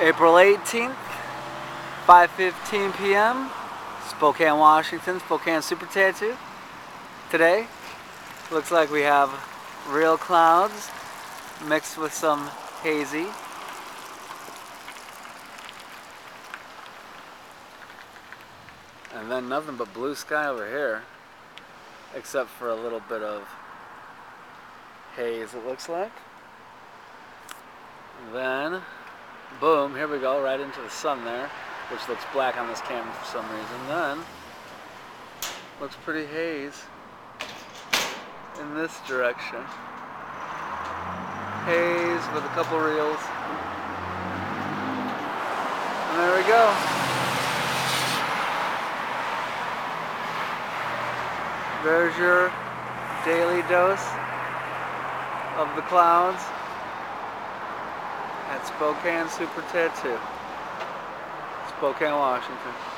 April 18th, 5.15 p.m., Spokane, Washington, Spokane Super Tattoo. Today, looks like we have real clouds mixed with some hazy. And then nothing but blue sky over here, except for a little bit of haze it looks like. Then Boom, here we go, right into the sun there, which looks black on this camera for some reason. Then, looks pretty haze in this direction. Haze with a couple reels. And there we go. There's your daily dose of the clouds at Spokane Super Tattoo, Spokane, Washington.